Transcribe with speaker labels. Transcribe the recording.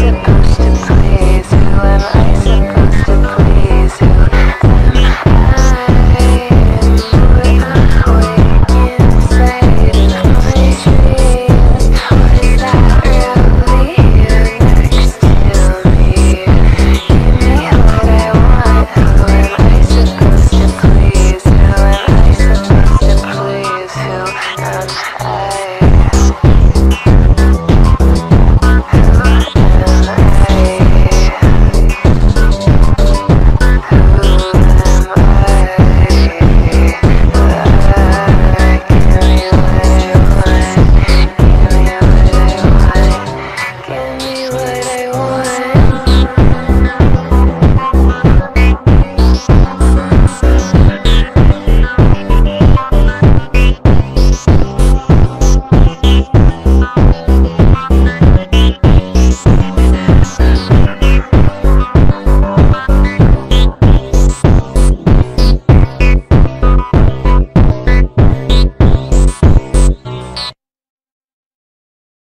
Speaker 1: get us.